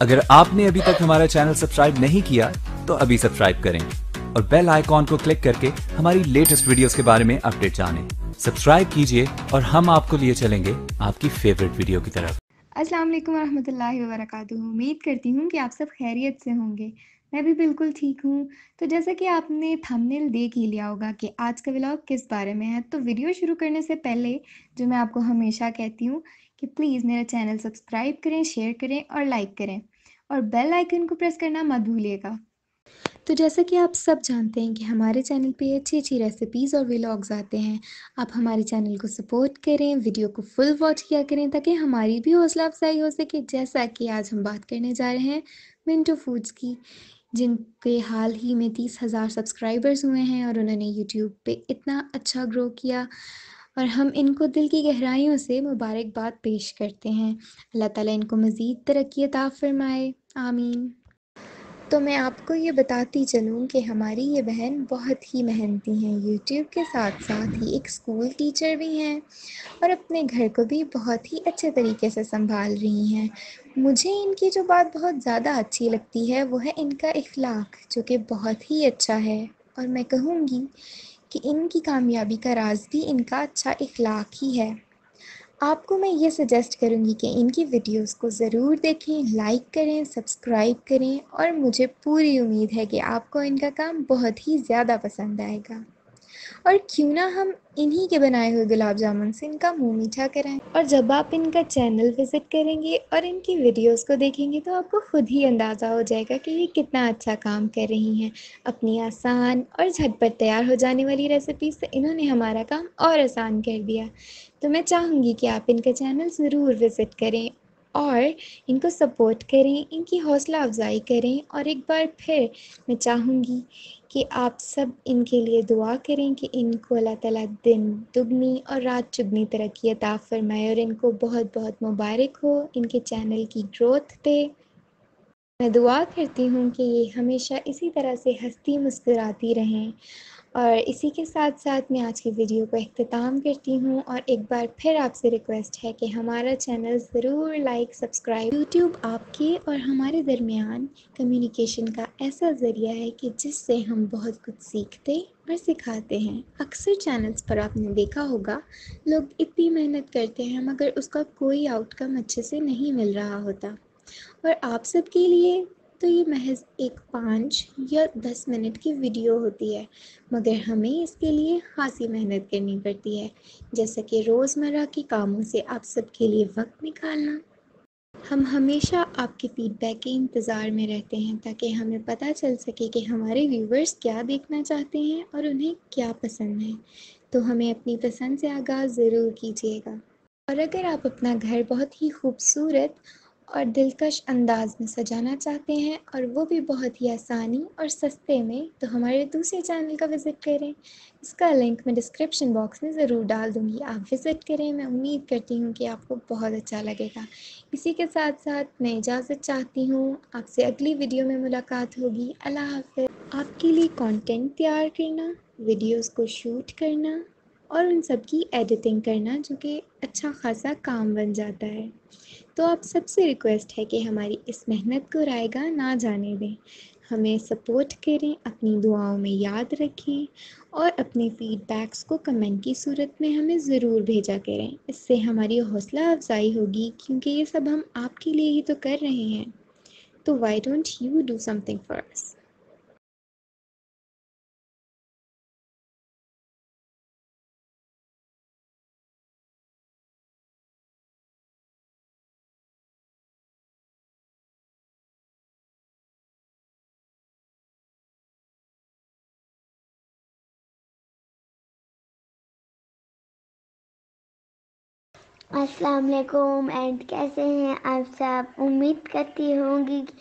अगर आपने अभी तक हमारा चैनल सब्सक्राइब नहीं किया तो अभी सब्सक्राइब करें और बेल आइकॉन को क्लिक करके हमारी लेटेस्ट वीडियोस के बारे में अपडेट जानें। सब्सक्राइब कीजिए और हम आपको लिए चलेंगे आपकी फेवरेट वीडियो की तरफ़। अस्सलाम वालेकुम रहमतुल्लाहि व बरकातुहू उम्मीद करती हूँ कि आप सब खैरियत से होंगे। मैं भी बिल्कुल ठीक हूँ। तो जैसा कि आपने थंबनेल देख ही लिया होगा कि आज का व्लॉग किस बारे में है तो वीडियो शुरू करने से पहले जो मैं आपको हमेशा कहती हूँ कि प्लीज़ मेरा चैनल सब्सक्राइब करें शेयर करें और लाइक करें। और बेल आइकन को प्रेस करना मत भूलिएगा। तो जैसा कि आप सब जानते हैं कि हमारे चैनल पे अच्छी अच्छी रेसिपीज़ और व्लॉग्स आते हैं, आप हमारे चैनल को सपोर्ट करें वीडियो को फुल वॉच किया करें, ताकि हमारी भी हौसला अफजाई हो सके। जैसा कि आज हम बात करने जा रहे हैं मिंटो फूड्स की जिनके हाल ही में तीस हज़ार सब्सक्राइबर्स हुए हैं और उन्होंने यूट्यूब पे इतना अच्छा ग्रो किया। और हम इनको दिल की गहराइयों से मुबारकबाद पेश करते हैं। अल्लाह ताला इनको मज़ीद तरक्की अता फरमाए। आमीन। तो मैं आपको ये बताती चलूँ कि हमारी ये बहन बहुत ही मेहनती हैं। यूट्यूब के साथ साथ ही एक स्कूल टीचर भी हैं और अपने घर को भी बहुत ही अच्छे तरीके से संभाल रही हैं। मुझे इनकी जो बात बहुत ज़्यादा अच्छी लगती है, वो है इनका इखलाक, जो कि बहुत ही अच्छा है। और मैं कहूँगी कि इनकी कामयाबी का राज भी इनका अच्छा इखलाक ही है। आपको मैं ये सजेस्ट करूँगी कि इनकी वीडियोस को ज़रूर देखें लाइक करें सब्सक्राइब करें और मुझे पूरी उम्मीद है कि आपको इनका काम बहुत ही ज़्यादा पसंद आएगा। और क्यों ना हम इन्हीं के बनाए हुए गुलाब जामुन से इनका मुँह मीठा कराएँ और जब आप इनका चैनल विज़िट करेंगे और इनकी वीडियोस को देखेंगे तो आपको खुद ही अंदाज़ा हो जाएगा कि ये कितना अच्छा काम कर रही हैं। अपनी आसान और झटपट तैयार हो जाने वाली रेसिपी से इन्होंने हमारा काम और आसान कर दिया। तो मैं चाहूँगी कि आप इनका चैनल ज़रूर विज़िट करें और इनको सपोर्ट करें, इनकी हौसला अफजाई करें और एक बार फिर मैं चाहूँगी कि आप सब इनके लिए दुआ करें कि इनको अल्लाह ताला दिन दुगनी और रात चुगनी तरक्की अता फरमाए और इनको बहुत बहुत मुबारक हो, इनके चैनल की ग्रोथ पे। मैं दुआ करती हूँ कि ये हमेशा इसी तरह से हंसती मुस्कुराती रहें। और इसी के साथ साथ मैं आज की वीडियो को अख्ताम करती हूँ और एक बार फिर आपसे रिक्वेस्ट है कि हमारा चैनल ज़रूर लाइक, सब्सक्राइब। यूट्यूब आपके और हमारे दरमियान कम्युनिकेशन का ऐसा ज़रिया है कि जिससे हम बहुत कुछ सीखते और सिखाते हैं। अक्सर चैनल्स पर आपने देखा होगा, लोग इतनी मेहनत करते हैं मगर उसका कोई आउटकम अच्छे से नहीं मिल रहा होता। और आप सबके लिए तो ये महज एक पाँच या दस मिनट की वीडियो होती है, मगर हमें इसके लिए खासी मेहनत करनी पड़ती है। जैसे कि रोज़मर्रा के कामों से आप सबके लिए वक्त निकालना। हम हमेशा आपके फीडबैक के इंतज़ार में रहते हैं, ताकि हमें पता चल सके कि हमारे व्यूवर्स क्या देखना चाहते हैं और उन्हें क्या पसंद है। तो हमें अपनी पसंद से आगाज़ ज़रूर कीजिएगा। और अगर आप अपना घर बहुत ही खूबसूरत और दिलकश अंदाज में सजाना चाहते हैं और वो भी बहुत ही आसानी और सस्ते में तो हमारे दूसरे चैनल का विज़िट करें। इसका लिंक मैं डिस्क्रिप्शन बॉक्स में ज़रूर डाल दूँगी, आप विज़िट करें। मैं उम्मीद करती हूँ कि आपको बहुत अच्छा लगेगा। इसी के साथ साथ मैं इजाज़त चाहती हूँ, आपसे अगली वीडियो में मुलाकात होगी। अल्लाह हाफ़ आपके लिए कॉन्टेंट तैयार करना वीडियोज़ को शूट करना और उन सब की एडिटिंग करना जो कि अच्छा खासा काम बन जाता है। तो आप सबसे रिक्वेस्ट है कि हमारी इस मेहनत को रायगा ना जाने दें। हमें सपोर्ट करें, अपनी दुआओं में याद रखें और अपने फीडबैक्स को कमेंट की सूरत में हमें ज़रूर भेजा करें। इससे हमारी हौसला अफजाई होगी क्योंकि ये सब हम आपके लिए ही तो कर रहे हैं। तो why don't you do something for us अस्सलाम वालेकुम एंड कैसे हैं आप सब? उम्मीद करती होंगी कि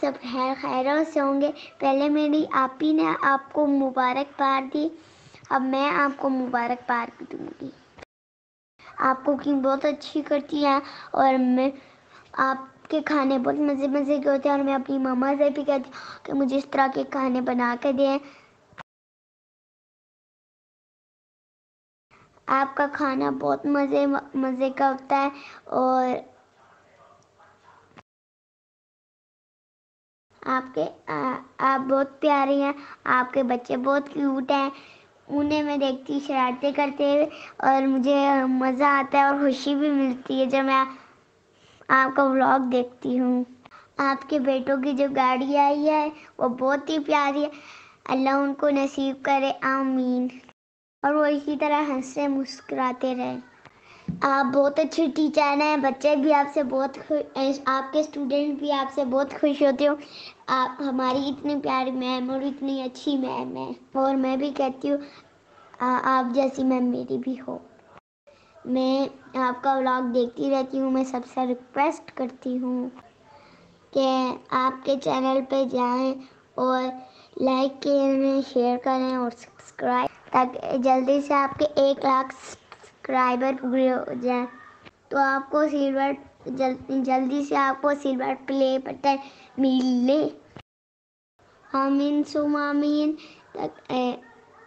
सब खैर खैरों से होंगे। पहले मेरी आप ही ने आपको मुबारकबाद दी। अब मैं आपको मुबारकबाद दूँगी। आप कुकिंग बहुत अच्छी करती हैं और मैं आपके खाने बहुत मज़े मज़े के होते हैं और मैं अपनी मम्मा से भी कहती हूँ कि मुझे इस तरह के खाने बना कर दें। आपका खाना बहुत मज़े मज़े का होता है और आपके आ, आप बहुत प्यारे हैं आपके बच्चे बहुत क्यूट हैं। उन्हें मैं देखती शरारतें करते हुए और मुझे मज़ा आता है और खुशी भी मिलती है जब मैं आपका व्लॉग देखती हूँ। आपके बेटों की जो गाड़ी आई है वो बहुत ही प्यारी है। अल्लाह उनको नसीब करे आमीन। और वो इसी तरह हँसते मुस्कुराते रहे। आप बहुत अच्छे टीचर हैं, बच्चे भी आपसे बहुत आपके स्टूडेंट भी आपसे बहुत खुश होते हो। आप, हमारी इतनी प्यारी मैम और इतनी अच्छी मैम है। और मैं भी कहती हूँ आप जैसी मैम मेरी भी हो। मैं आपका व्लॉग देखती रहती हूँ, मैं सबसे रिक्वेस्ट करती हूँ कि आपके चैनल पे जाएँ और लाइक करें शेयर करें और सब्सक्राइब ताकि जल्दी से आपके एक लाख सब्सक्राइबर पूरे हो जाए। तो आपको सिल्वर जल, जल्दी से आपको सिल्वर प्ले बटन मिले आमीन सुम आमीन।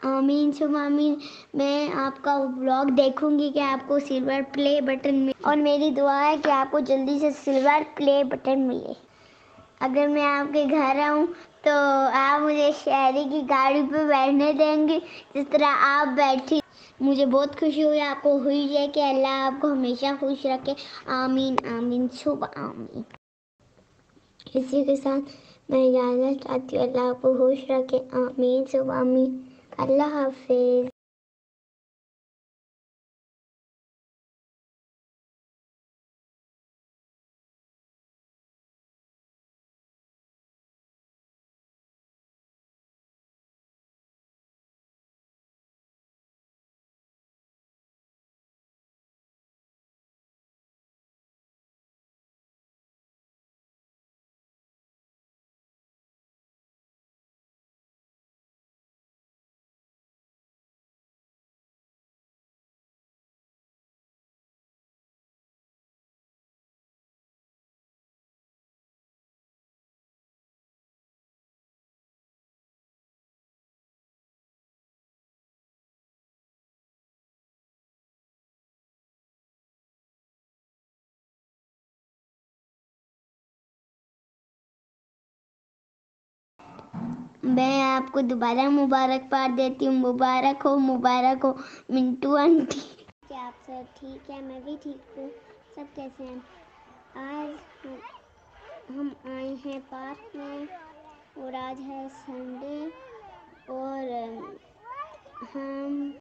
आमीन सुम आमीन। मैं आपका ब्लॉग देखूँगी कि आपको सिल्वर प्ले बटन मिले और मेरी दुआ है कि आपको जल्दी से सिल्वर प्ले बटन मिले। अगर मैं आपके घर आऊँ तो आप मुझे शहरी की गाड़ी पे बैठने देंगे। जिस तरह आप बैठी, मुझे बहुत खुशी हुई। आपको हुई है कि अल्लाह आपको हमेशा खुश रखे। आमीन आमीन, शुभ आमीन। इसी के साथ मैं इजाज़त चाहती हूँ, अल्लाह आपको खुश रखे। आमीन, शुभ आमीन। अल्लाह हाफिज़। मैं आपको दोबारा मुबारकबाद देती हूँ। मुबारक हो मुबारक हो। मिंटू आंटी। क्या आप सब ठीक है? मैं भी ठीक हूँ। सब कैसे हैं? आज हम आए हैं पार्क में और आज है संडे और हम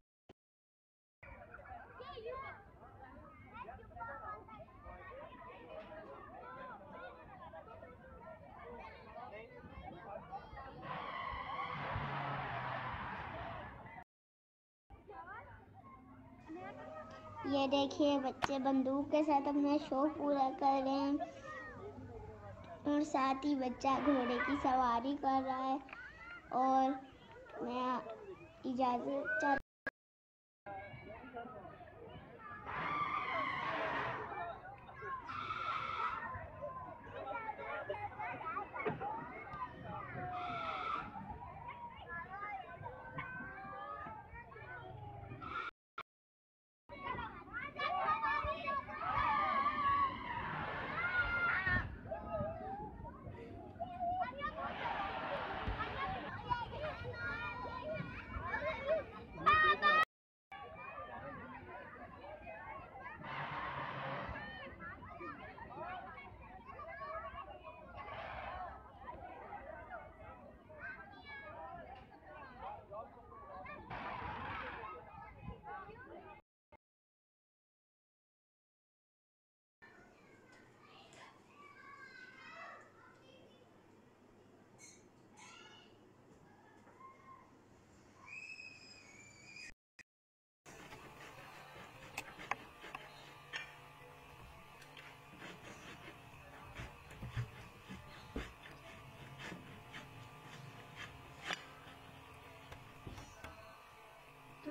ये देखिए बच्चे बंदूक के साथ अपना शौक पूरा कर रहे हैं। और साथ ही बच्चा घोड़े की सवारी कर रहा है। और मैं इजाज़त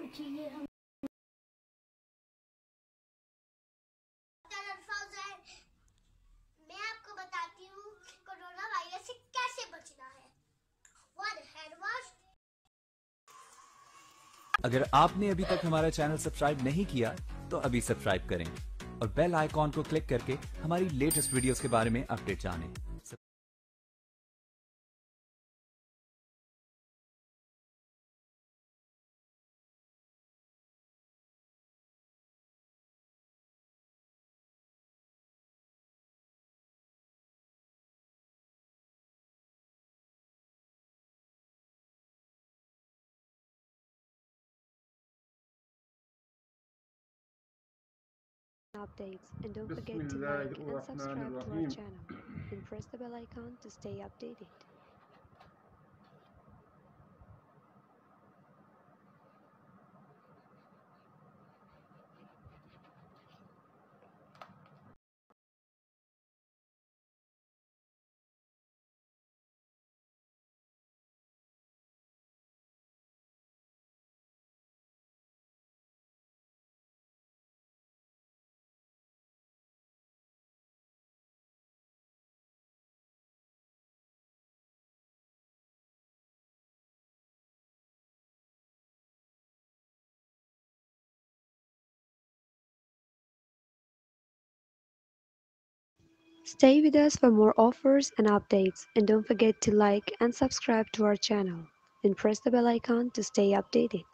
हम मैं आपको बताती हूँ कोरोना वायरस से कैसे बचना है अगर आपने अभी तक हमारा चैनल सब्सक्राइब नहीं किया तो अभी सब्सक्राइब करें और बेल आइकॉन को क्लिक करके हमारी लेटेस्ट वीडियोस के बारे में अपडेट जानें। Updates and don't forget to like and subscribe to our channel and press the bell icon to stay updated. Stay with us for more offers and updates and don't forget to like and subscribe to our channel and press the bell icon to stay updated.